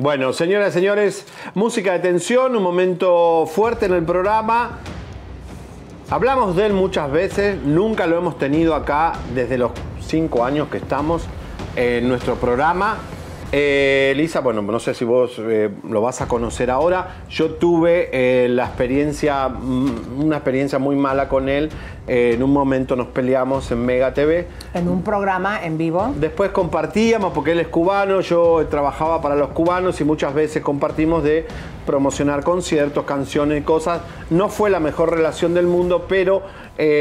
Bueno, señoras y señores, música de tensión, un momento fuerte en el programa. Hablamos de él muchas veces, nunca lo hemos tenido acá desde los cinco años que estamos en nuestro programa. Eh, Elisa, bueno, no sé si vos eh, lo vas a conocer ahora. Yo tuve eh, la experiencia, mm, una experiencia muy mala con él. Eh, en un momento nos peleamos en Mega TV. En un programa en vivo. Después compartíamos, porque él es cubano, yo trabajaba para los cubanos y muchas veces compartimos de promocionar conciertos, canciones y cosas. No fue la mejor relación del mundo, pero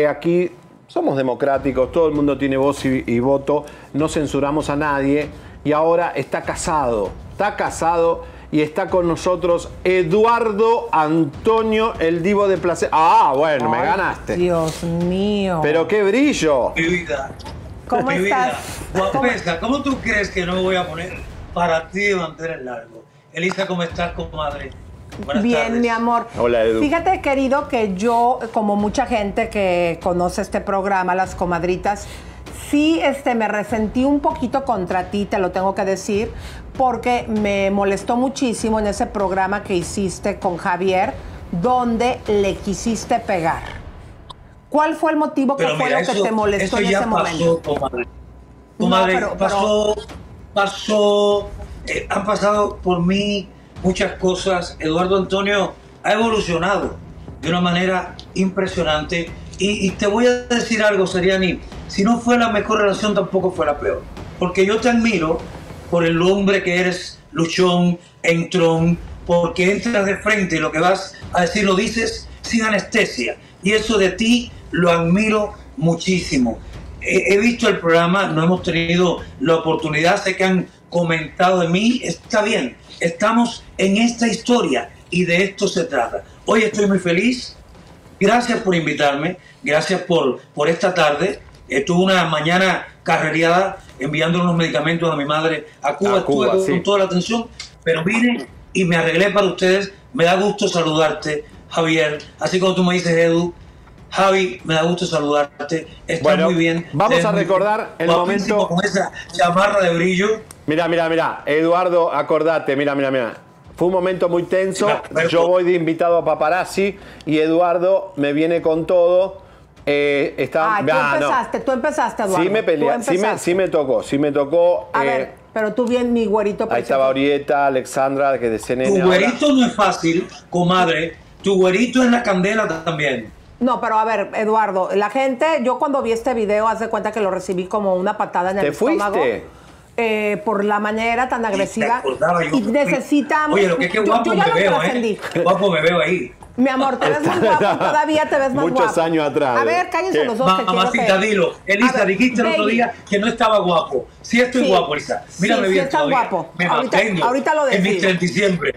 aquí somos democráticos, todo el mundo tiene voz y, y voto, no censuramos a nadie. Y ahora está casado, está casado y está con nosotros Eduardo Antonio, el divo de placer. Ah, bueno, me ganaste. Dios mío. Pero qué brillo. Mi vida. ¿Cómo Mi estás? vida. Guapesca, ¿cómo tú crees que no me voy a poner para ti de mantener largo? Elisa, ¿cómo estás, comadre? Buenas Bien, tardes. mi amor. Hola, Edu. Fíjate, querido, que yo, como mucha gente que conoce este programa, Las Comadritas, sí este, me resentí un poquito contra ti, te lo tengo que decir, porque me molestó muchísimo en ese programa que hiciste con Javier, donde le quisiste pegar. ¿Cuál fue el motivo que Pero fue mira, lo que eso, te molestó en ese pasó, momento? comadre. Comadre, No, pero- pasó, pasó, eh, han pasado por mí muchas cosas. Eduardo Antonio ha evolucionado de una manera impresionante. Y, y te voy a decir algo, Seriani, si no fue la mejor relación, tampoco fue la peor. Porque yo te admiro por el hombre que eres, luchón, entrón, porque entras de frente y lo que vas a decir lo dices sin anestesia. Y eso de ti lo admiro muchísimo. He, visto el programa, no hemos tenido la oportunidad, sé que han comentado de mí, está bien, estamos en esta historia y de esto se trata. Hoy estoy muy feliz, Gracias por invitarme, gracias por, por esta tarde. Estuve una mañana carrereada enviando unos medicamentos a mi madre a Cuba, A Cuba, estuve sí. con toda la atención, pero vine y me arreglé para ustedes. Me da gusto saludarte, Javier. Así como tú me dices, Edu, Javi, me da gusto saludarte. Estás Bueno, muy bien. vamos a recordar el momento- Con esa chamarra de brillo. Mira, mira, mira, Eduardo, acordate, mira, mira, mira. Fue un momento muy tenso. Yo voy de invitado a paparazzi y Eduardo me viene con todo. Eh, está, Ah, tú Ah, no. empezaste, tú empezaste, Eduardo. Sí me peleé, sí me, sí me tocó, sí me tocó. A eh, ver, pero tú bien, mi güerito. ahí estaba Orieta, Alexandra, que de CNN. Tu ahora. güerito no es fácil, comadre. Tu güerito es la candela también. No, pero a ver, Eduardo, la gente, yo cuando vi este video, haz de cuenta que lo recibí como una patada en el ¿Te estómago. fuiste? eh, por la manera tan agresiva. Te acordaba yo. y necesitamos. Oye, lo que es que yo- guapo yo ya me lo veo. ¿eh? Qué guapo me veo ahí. Mi amor, te ves más guapo, todavía te ves más Muchos guapo. años atrás. A ver, cállense ¿Qué? los dos Mamacita, que... dilo. Elisa, ver, dijiste el otro día que no estaba guapo. Sí estoy Sí. guapo, Elisa. Mírame Sí, sí bien estás todavía. guapo. Me Ahorita- mantengo ahorita lo En mis decido. 30 diciembre.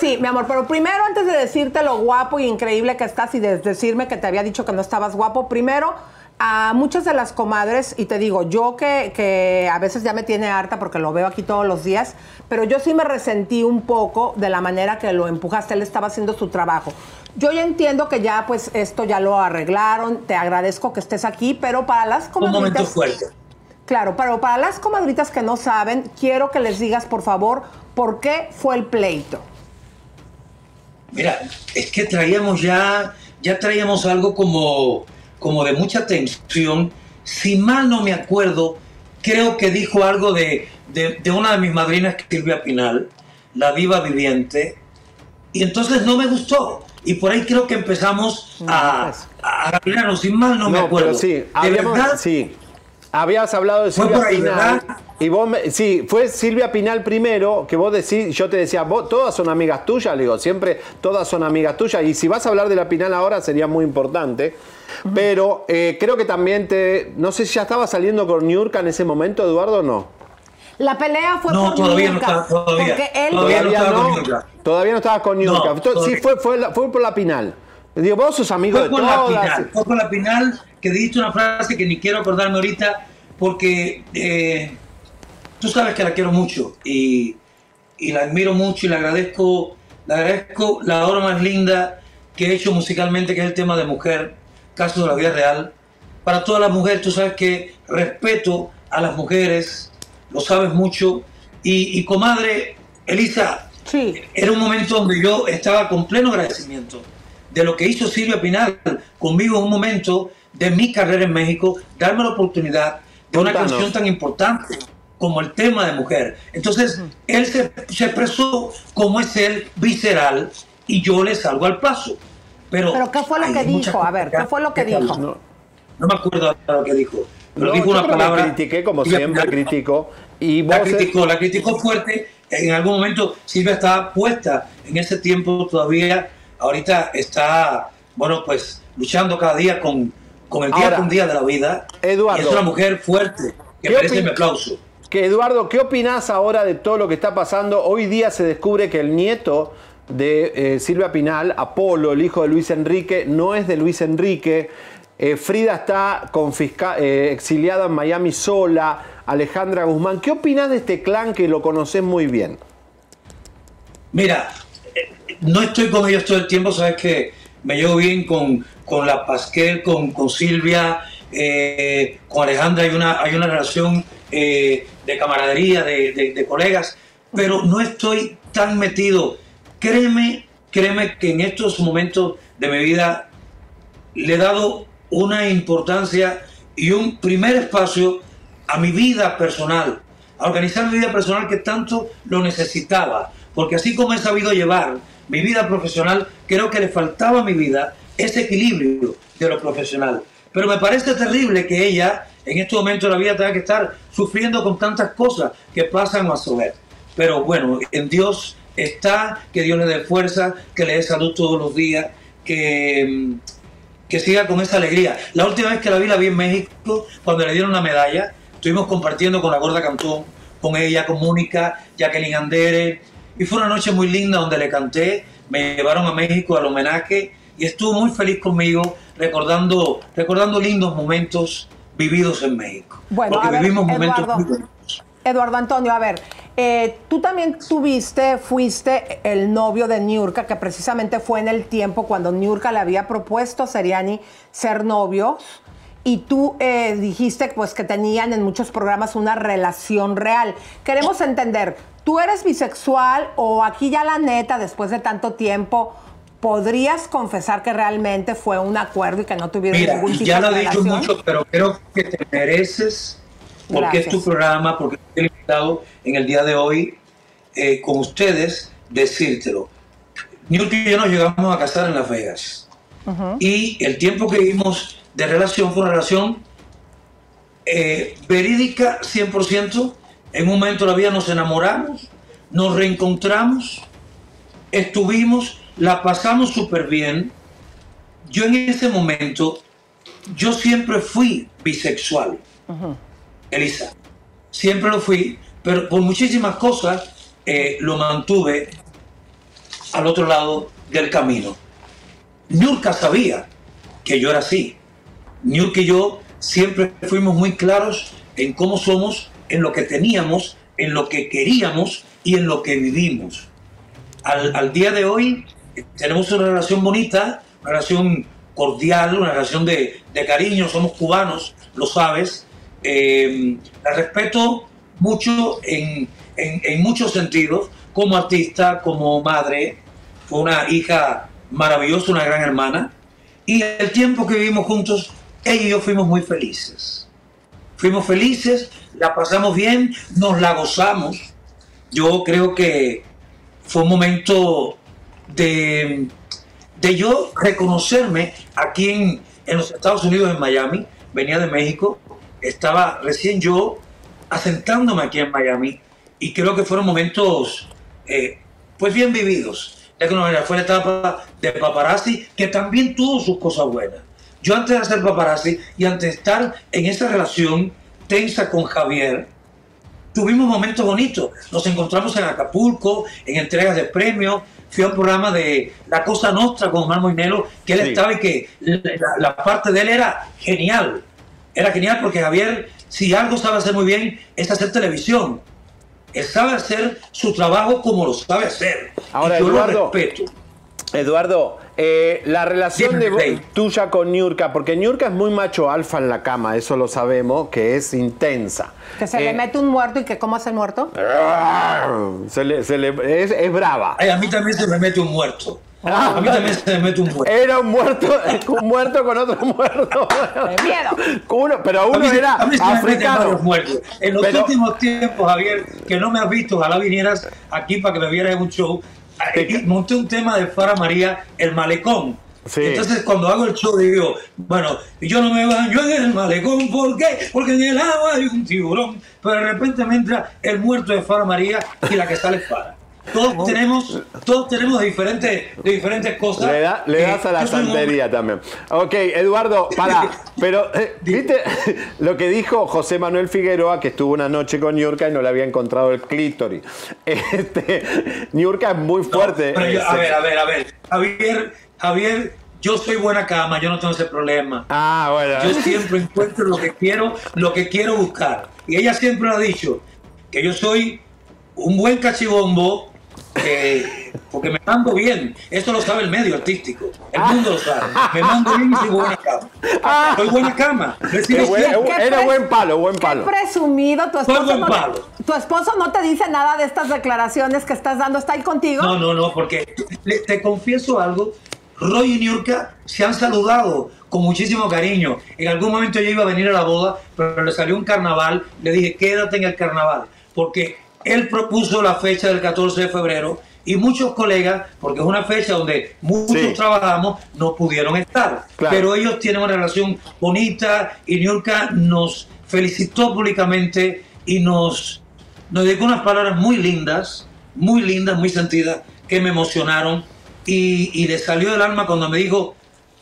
Sí, mi amor, pero primero, antes de decirte lo guapo y increíble que estás y de decirme que te había dicho que no estabas guapo, primero, a muchas de las comadres, y te digo, yo que, que a veces ya me tiene harta porque lo veo aquí todos los días, pero yo sí me resentí un poco de la manera que lo empujaste, él estaba haciendo su trabajo. Yo ya entiendo que ya, pues, esto ya lo arreglaron, te agradezco que estés aquí, pero para las Un comadritas... momento fuerte. Claro, pero para las comadritas que no saben, quiero que les digas, por favor, por qué fue el pleito. Mira, es que traíamos ya, ya traíamos algo como, como de mucha tensión. Si mal no me acuerdo, creo que dijo algo de, de, de una de mis madrinas, Silvia Pinal, la viva viviente, y entonces no me gustó. Y por ahí creo que empezamos a, pues. a, a si mal no, me No, acuerdo. pero sí, ¿De habíamos- verdad? sí. Habías hablado de Silvia ahí, Pinal. ¿verdad? Y vos me- sí, fue Silvia Pinal primero, que vos decís, yo te decía, vos, todas son amigas tuyas, le digo, siempre todas son amigas tuyas. Y si vas a hablar de la Pinal ahora sería muy importante. Pero eh, creo que también te. No sé si ya estaba saliendo con Niurka en ese momento, Eduardo, o no. La pelea fue No, por todavía no Niurka, está, todavía. Porque él Todavía no estaba con Niurka. Todavía no estabas con Niurka. No, sí, fue, fue, la- fue por la Pinal. Digo, vos sos amigo Fue de la todas. Pinal, fue con la Pinal que dijiste una frase que ni quiero acordarme ahorita porque eh, tú sabes que la quiero mucho y, y la admiro mucho y le agradezco, le agradezco la obra más linda que he hecho musicalmente, que es el tema de mujer, caso de la vida real. Para todas las mujeres, tú sabes que respeto a las mujeres, lo sabes mucho. Y, y comadre, Elisa, Sí. era un momento donde yo estaba con pleno agradecimiento de lo que hizo Silvia Pinal conmigo en un momento de mi carrera en México, darme la oportunidad de una Contanos. canción tan importante como el tema de mujer. Entonces, él se, se expresó como es él, visceral, y yo le salgo al paso. Pero, Pero ¿qué fue lo que dijo? A ver, ¿qué fue lo que dijo? No, No me acuerdo lo que dijo. Pero no, dijo una palabra. critiqué como siempre critico. Y la criticó, la criticó fuerte. En algún momento Silvia estaba puesta en ese tiempo todavía. Ahorita está, bueno, pues luchando cada día con, con el día Ahora, con día de la vida. Eduardo, y es una mujer fuerte que ¿qué merece mi aplauso. Que Eduardo, ¿qué opinás ahora de todo lo que está pasando? Hoy día se descubre que el nieto de eh, Silvia Pinal, Apolo, el hijo de Luis Enrique, no es de Luis Enrique. Eh, Frida está eh, exiliada en Miami sola. Alejandra Guzmán. ¿Qué opinás de este clan que lo conoces muy bien? Mira, no estoy con ellos todo el tiempo, sabes que me llevo bien con, con la Pasquel, con, con Silvia, eh, con Alejandra, hay una, hay una relación de camaradería, de, de- de colegas, pero no estoy tan metido. Créeme, créeme que en estos momentos de mi vida le he dado una importancia y un primer espacio a mi vida personal, a organizar mi vida personal que tanto lo necesitaba, porque así como he sabido llevar mi vida profesional, creo que le faltaba a mi vida ese equilibrio de lo profesional. Pero me parece terrible que ella en este momento de la vida tenga que estar sufriendo con tantas cosas que pasan a su vez. Pero bueno, en Dios está, que Dios le dé fuerza, que le dé salud todos los días, que, que siga con esa alegría. La última vez que la vi, la vi en México, cuando le dieron la medalla. Estuvimos compartiendo con la Gorda Cantón, con ella, con Mónica, Jacqueline Andere. Y fue una noche muy linda donde le canté. Me llevaron a México al homenaje y estuvo muy feliz conmigo, recordando, recordando lindos momentos vividos en México. Bueno, Porque a ver, vivimos momentos Eduardo. Eduardo Antonio, a ver, eh, tú también tuviste, fuiste el novio de Niurka, que precisamente fue en el tiempo cuando Niurka le había propuesto a Seriani ser novios, y tú eh, dijiste pues que tenían en muchos programas una relación real. Queremos entender, ¿tú eres bisexual o aquí ya la neta, después de tanto tiempo, podrías confesar que realmente fue un acuerdo y que no tuvieron Mira, ningún tipo ya lo de he dicho relación? mucho, pero creo que te mereces, porque es tu programa, porque estoy invitado en el día de hoy eh, con ustedes, decírtelo. Newt y yo nos llegamos a casar en Las Vegas. Y el tiempo que vivimos de relación fue una relación eh, verídica 100%. En un momento de la vida nos enamoramos, nos reencontramos, estuvimos, la pasamos súper bien. Yo en ese momento, yo siempre fui bisexual, Elisa. Siempre lo fui, pero por muchísimas cosas eh, lo mantuve al otro lado del camino. Nurka sabía que yo era así. Nurka y yo siempre fuimos muy claros en cómo somos, en lo que teníamos, en lo que queríamos y en lo que vivimos. Al, al día de hoy eh, tenemos una relación bonita, una relación cordial, una relación de, de cariño, somos cubanos, lo sabes. Eh, la respeto mucho en, en- muchos sentidos, como artista, como madre, fue una hija maravillosa, una gran hermana. Y el tiempo que vivimos juntos, ella y yo fuimos muy felices. Fuimos felices, la pasamos bien, nos la gozamos. Yo creo que fue un momento de, de yo reconocerme aquí en, en los Estados Unidos, en Miami. Venía de México, estaba recién yo asentándome aquí en Miami y creo que fueron momentos eh, pues bien vividos. De alguna manera fue la etapa de paparazzi que también tuvo sus cosas buenas. Yo antes de hacer paparazzi y antes de estar en esa relación tensa con Javier, tuvimos momentos bonitos. Nos encontramos en Acapulco, en entregas de premios. Fui a un programa de La Cosa Nostra con Omar Moinelo, que él Sí. estaba y que la, la parte de él era genial. Era genial porque Javier, si algo sabe hacer muy bien, es hacer televisión. Él sabe hacer su trabajo como lo sabe hacer. Ahora, y yo Eduardo, lo respeto. Eduardo, Eh, la relación de tuya con Niurka, porque Niurka es muy macho alfa en la cama, eso lo sabemos, que es intensa. Que se le Eh, mete un muerto y que cómo hace el muerto. se le- se le- es, es brava. Ay, a mí también se me mete un muerto. Ah, a mí también se me mete un muerto. Era un muerto, un muerto con otro muerto. De miedo. Uno, pero A uno mí se- era a mí se me africano. muertos. En los Pero- últimos tiempos, Javier, que no me has visto, ojalá vinieras aquí para que me vieras en un show. Te- monté un tema de Fara María, el malecón. Sí. Entonces, cuando hago el show, digo, bueno, yo no me baño en el malecón, ¿por qué? Porque en el agua hay un tiburón. Pero de repente me entra el muerto de Fara María y la que sale es Fara. Todos tenemos, todos tenemos de diferentes, de diferentes cosas. Le, da- le Eh, das a la santería también. Ok, Eduardo, para. Pero, eh, ¿viste lo que dijo José Manuel Figueroa, que estuvo una noche con Niurka y no le había encontrado el clítoris? Este, Niurka es muy fuerte. Yo- a ver, a ver, a ver. Javier, Javier, yo soy buena cama, yo no tengo ese problema. Ah, bueno. Yo siempre encuentro lo que quiero, lo que quiero buscar. Y ella siempre ha dicho que yo soy un buen cachibombo, eh, porque me mando bien. Eso lo sabe el medio artístico. El mundo lo sabe. Me mando bien y soy buena cama. Soy buena cama. Qué buen-. ¿Qué buen palo, buen Qué palo. presumido, tu esposo, buen no, palo. tu esposo no te dice nada de estas declaraciones que estás dando, ¿está ahí contigo? No, no, no, porque le- te confieso algo. Roy y Niurka se han saludado con muchísimo cariño. En algún momento yo iba a venir a la boda, pero le salió un carnaval. Le dije, quédate en el carnaval. Porque él propuso la fecha del 14 de febrero y muchos colegas, porque es una fecha donde muchos Sí. trabajamos, no pudieron estar. Claro. Pero ellos tienen una relación bonita y Niurka nos felicitó públicamente y nos, nos dedicó unas palabras muy lindas, muy lindas, muy sentidas, que me emocionaron y, y le salió del alma cuando me dijo,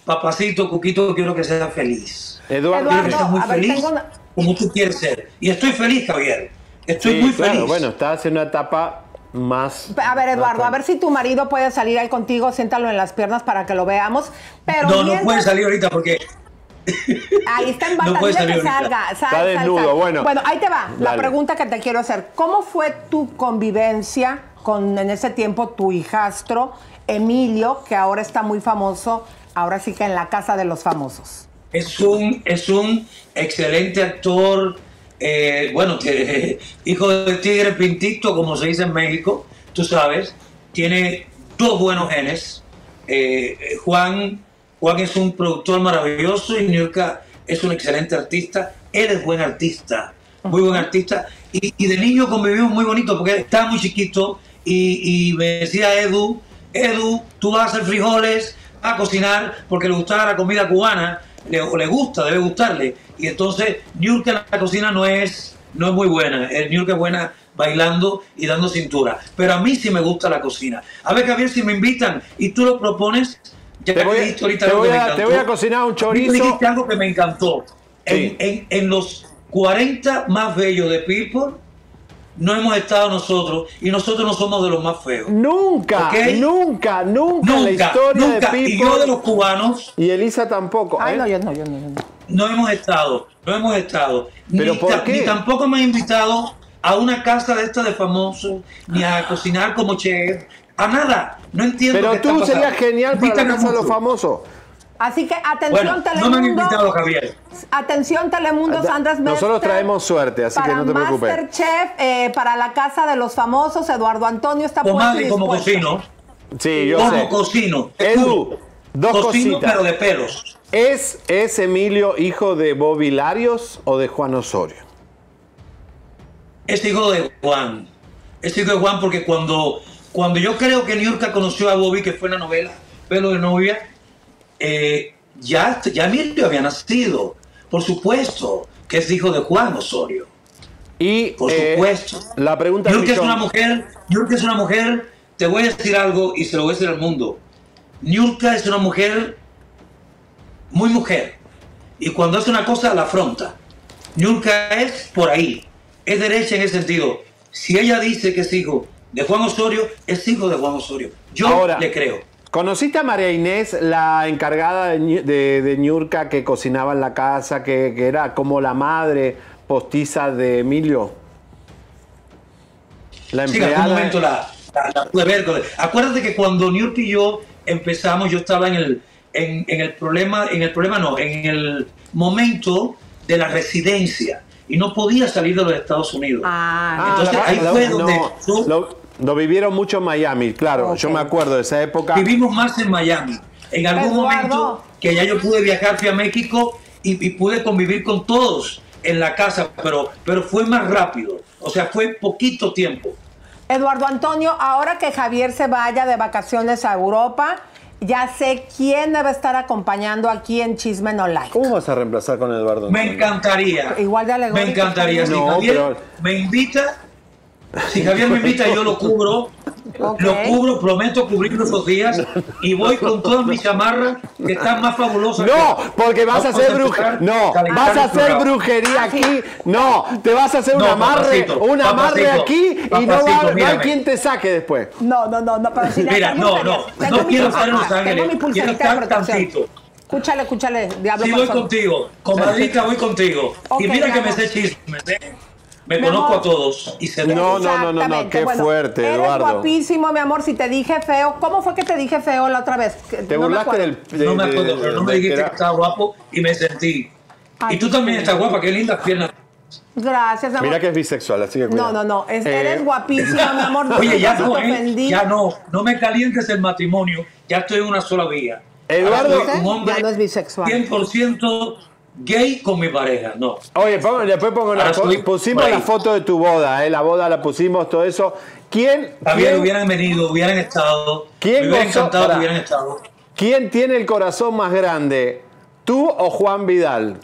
papacito, Cuquito, quiero que seas feliz. Eduardo, Quiero que seas muy ver, feliz tengo como tú quieres ser. Y estoy feliz, Javier. Estoy sí, muy claro, feliz. bueno, estás en una etapa más. A ver, Eduardo, más a ver si tu marido puede salir ahí contigo, siéntalo en las piernas para que lo veamos. Pero no, no puede salir ahorita porque Ahí está en No bata, puede que salir salga. Sal, Está desnudo, sal. bueno. Bueno, ahí te va. La pregunta que te quiero hacer. ¿Cómo fue tu convivencia con, en ese tiempo, tu hijastro, Emilio, que ahora está muy famoso, ahora sí que en la casa de los famosos? es un, es un excelente actor, eh, bueno, que- hijo de tigre pintito, como se dice en México, tú sabes, tiene dos buenos genes. Eh, eh, Juan, Juan es un productor maravilloso y Niurka es un excelente artista. Él es buen artista, muy buen artista. Y, y de niño convivimos muy bonito porque estaba muy chiquito y, y me decía Edu, Edu, tú vas a hacer frijoles, a cocinar porque le gustaba la comida cubana, le, o le gusta, debe gustarle. Y entonces Niurka en la cocina no es, no es muy buena, el Niurka es buena bailando y dando cintura. Pero a mí sí me gusta la cocina. A ver, Javier, si me invitan y tú lo propones, ya Te voy te voy a- te voy a cocinar un chorizo. dijiste algo que me encantó. Sí. En, en- en los 40 más bellos de People, no hemos estado nosotros y nosotros no somos de los más feos. Nunca, nunca, nunca, en la Nunca, historia nunca. de Y yo de los cubanos Y Elisa tampoco. Ay, ¿eh? no, yo no, yo no. yo no. no hemos estado, no hemos estado. ¿Pero ni, por ta- qué? ni tampoco me han invitado a una casa de esta de famosos, ni a cocinar como chef, a nada. No entiendo Pero qué tú serías genial para la casa de los famosos. Así que atención, Bueno, no Telemundo. me han invitado, Javier. Atención, Telemundo, Sandra nosotros Mester, traemos suerte, así que no te preocupes. Masterchef, eh, para la casa de los famosos, Eduardo Antonio está puesto y Comadre, como dispuesto. cocino, Sí, yo como sé. cocino. Edu, dos cocino, cositas. pero de pelos. ¿Es, ¿Es Emilio hijo de Bobby Larios o de Juan Osorio? Es hijo de Juan. Es hijo de Juan porque cuando, cuando yo creo que Niurka conoció a Bobby, que fue en la novela Pelo de Novia, eh, ya, ya Emilio había nacido. Por supuesto que es hijo de Juan Osorio. Y Por eh, supuesto. la pregunta Niurka es una mujer, Niurka es una mujer, te voy a decir algo y se lo voy a decir al mundo. Es una mujer muy mujer. Y cuando hace una cosa, la afronta. Niurka es por ahí. Es derecha en ese sentido. Si ella dice que es hijo de Juan Osorio, es hijo de Juan Osorio. Yo Ahora, le creo. ¿Conociste a María Inés, la encargada de, de, de Ñurka que cocinaba en la casa, que, que era como la madre postiza de Emilio? La Sí, en algún empleada. momento la, la- la pude ver. Acuérdate que cuando Niurka y yo empezamos, yo estaba en el, en, en el problema, en el problema no, en el momento de la residencia y no podía salir de los Estados Unidos. Ah, Entonces, la- ahí fue donde no, lo, vivieron mucho en Miami, claro. Yo me acuerdo de esa época. Vivimos más en Miami. En algún Eduardo. momento que ya yo pude viajar, fui a México y, y pude convivir con todos en la casa, pero, pero fue más rápido. O sea, fue poquito tiempo. Eduardo Antonio, ahora que Javier se vaya de vacaciones a Europa, ya sé quién debe estar acompañando aquí en Chisme No Like. ¿Cómo vas a reemplazar con Eduardo? Me Antonio? encantaría. Igual de alegórico Me encantaría. Si No, Javier pero- me invita, si Javier me invita, yo lo cubro. Lo cubro, prometo cubrirlo esos días y voy con todas mis chamarras que están más fabulosas. No, que- porque vas a hacer brujería. No, vas a hacer brujería aquí. No, te vas a hacer un No, amarre, papacito, un amarre papacito, aquí y no va, no hay quien te saque después. No, no, no, no, si Mira, no, no, no quiero estar en Los Ángeles, Tengo mi quiero estar tantito. Escúchale, escúchale, diablo Sí, voy contigo. Comadrita, voy contigo. Y mira mi que me sé chismes, ¿eh? Me Mi conozco amor. a todos y sé de No, no, no, no, Exactamente. qué Bueno, fuerte, eres Eduardo. guapísimo, mi amor. Si te dije feo, ¿cómo fue que te dije feo la otra vez? Que Te no burlaste del. de- No me de- acuerdo, pero no me dijiste de- que estaba guapo y me sentí. Ay, y tú también estás guapa, qué lindas piernas. Gracias, amor. Mira que es bisexual, así que No, cuidado. no, no. es- Eh, eres guapísimo, mi amor. Oye, ya no, ¿eh? ya no, no me calientes el matrimonio, ya estoy en una sola vía. Eduardo- Ahora un hombre Ya no es bisexual. 100% gay con mi pareja, no. Oye, pongo- después pongo estoy Pusimos por la foto de tu boda, ¿eh? La boda la pusimos, todo eso. ¿Quién, También quién, hubieran venido, hubieran estado. ¿Quién me hubiera gozó- encantado pará. que hubieran estado. quién tiene el corazón más grande? ¿Tú o Juan Vidal?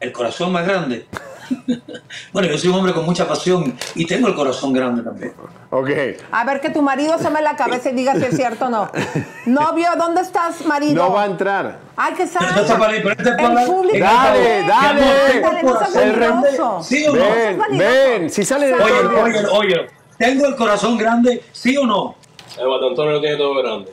El corazón más grande. bueno, yo soy un hombre con mucha pasión y tengo el corazón grande también. Ok. A ver, que tu marido se me la cabeza y diga si es cierto o no. Novio, ¿dónde estás, marido? No va a entrar. Ay, que No sabes. está para ahí, pero este es para El público. Dale, dale. Dale, no seas vanidoso. ¿Sí o no? Ven, ven. Si sale de Oye, el oye, oye, ¿tengo el corazón grande, sí o no? Eduardo Antonio lo tiene todo grande.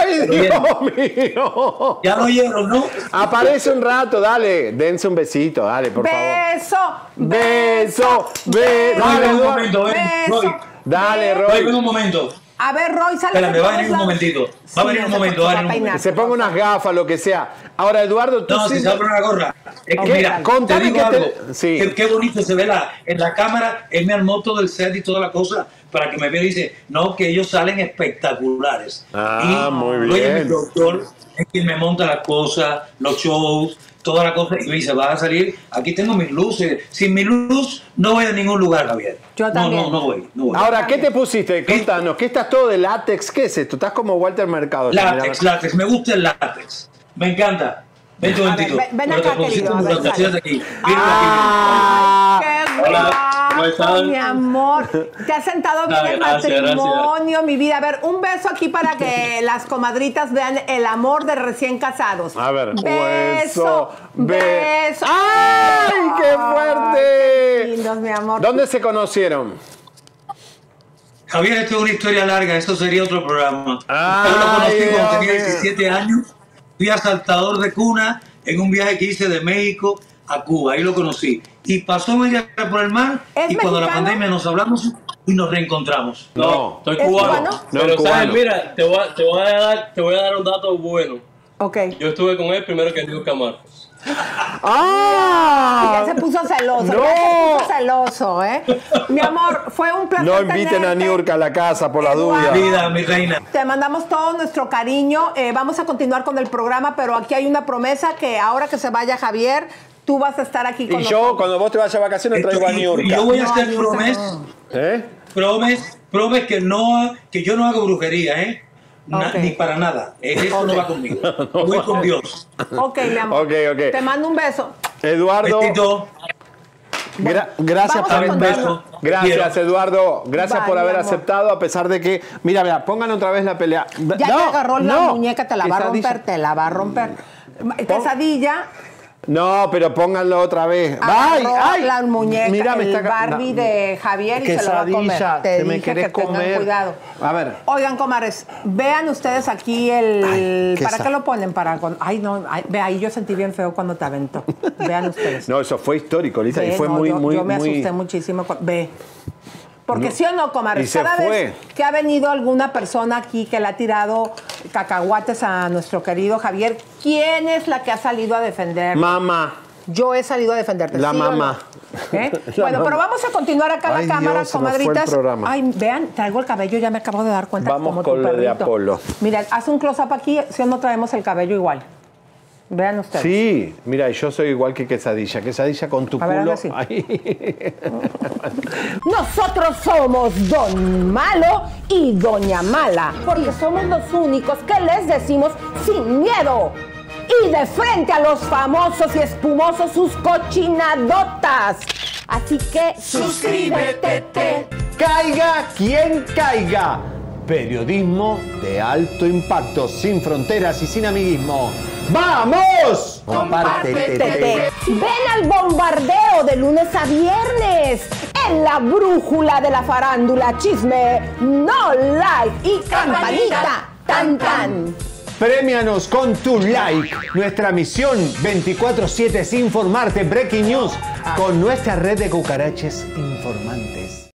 ¡Ay, Dios mío! Ya lo oyeron, ¿no? Aparece un rato, dale. Dense un besito, dale, por favor. Beso. Beso, beso. Roy, Dale, un momento, Beso. Roy. Dale, Roy, Roy. un momento. A ver, Roy, sale. Espérame, va a venir un momentito. Va a venir un momento, va a venir un momento. Se ponga unas gafas, lo que sea. Ahora, Eduardo, tú No, sí- si se va a poner una gorra. Es que mira, contame te digo que te- algo. sí. Qué, qué bonito se ve la, en la cámara. Él me armó todo el set y toda la cosa para que me vea y dice, no, que ellos salen espectaculares. Ah, y muy bien. mi doctor, es quien me monta las cosas, los shows, toda la cosa. Y me dice, vas a salir, aquí tengo mis luces. Sin mi luz no voy a ningún lugar, Javier. Yo no, no, no voy. No voy. Ahora, ¿qué te pusiste? Contanos, ¿qué estás todo de látex? ¿Qué es esto? Estás como Walter Mercado. Látex, látex, me gusta el látex. Me encanta. Ven un momentito. ven- acá, querido, a ver, sale. aquí. Ah, ¡Qué Hola, ¿cómo guapo, están? mi amor! Te has sentado bien el gracias, matrimonio, mi vida. A ver, un beso aquí para que las comadritas vean el amor de recién casados. A ver, beso, be- beso. ¡Ay, qué Ay, fuerte! qué lindos, mi amor. ¿Dónde se conocieron? Javier, esto es una historia larga, eso sería otro programa. Ay, Yo lo conocí cuando tenía Dios mío. 17 años, fui asaltador de cuna en un viaje que hice de México a Cuba, ahí lo conocí. Y pasó media hora por el mar ¿Es y cuando la pandemia nos hablamos y nos reencontramos. No. estoy ¿Es cubano. cubano? No, Pero, cubano. ¿sabes? Mira, te voy, a, te, voy a dar, te voy a dar un dato bueno. Ok. Yo estuve con él primero que Dios Marcos. ¡Ah! Ya se puso celoso, No. ya se puso celoso, ¿eh? Mi amor, fue un placer No inviten a. Niurka a la casa por la duda. Vida, mi reina. Te mandamos todo nuestro cariño. Eh, vamos a continuar con el programa, pero aquí hay una promesa que ahora que se vaya Javier, tú vas a estar aquí con Y yo, nosotros. cuando vos te vayas a vacaciones, traigo a Niurka. yo voy a hacer promes, no. ¿Eh? promes, promes que no, que yo no hago brujería, ¿eh? Na- Ok. Ni para nada. Eh, Eso no va conmigo. Voy con Dios. Ok, mi amor. Ok, ok. Te mando un beso. Eduardo, Besito. gra- gracias Vamos por continuar. Gracias, Eduardo. Gracias Bye, por haber aceptado, a pesar de que. Mira, mira, pongan otra vez la pelea. Ya No, te agarró la muñeca, te la va a romper, te la va a romper. Quesadilla, No, pero pónganlo otra vez. ¡Ay! ¡Ay! la muñeca, Mira, me el está Barbie no. de Javier y se lo va a comer. Te te me dije tengan comer. cuidado. A ver. Oigan, comares, vean ustedes aquí el... Ay, ¿Para qué lo ponen? Para Ay, no, ay, ve, ahí yo sentí bien feo cuando te aventó. Vean ustedes. No, eso fue histórico, Lisa, y fue no, muy, yo, muy, yo me muy. asusté muchísimo. Ve. Porque No. sí o no, comadre, cada fue. vez que ha venido alguna persona aquí que le ha tirado cacahuates a nuestro querido Javier, ¿quién es la que ha salido a defender? Mamá. Yo he salido a defenderte. La ¿sí o no? mamá. ¿Eh? La bueno, mamá. pero vamos a continuar acá Ay, la cámara, Dios, comadritas. Ay, vean, traigo el cabello, ya me acabo de dar cuenta. Vamos como con lo de. Apolo. Mira, haz un close-up aquí, si o no traemos el cabello igual. Vean ustedes. Sí, mira, y yo soy igual que quesadilla. Quesadilla con tu A ver, culo. Nosotros somos Don Malo y Doña Mala, porque somos los únicos que les decimos sin miedo y de frente a los famosos y espumosos sus cochinadotas. Así que suscríbete. Caiga quien caiga. Periodismo de alto impacto, sin fronteras y sin amiguismo. ¡Vamos! Compártete. Ven al bombardeo de lunes a viernes en la brújula de la farándula chisme. No like y campanita. Tan tan. Premianos con tu like. Nuestra misión 24-7 es informarte. Breaking News con nuestra red de cucaraches informantes.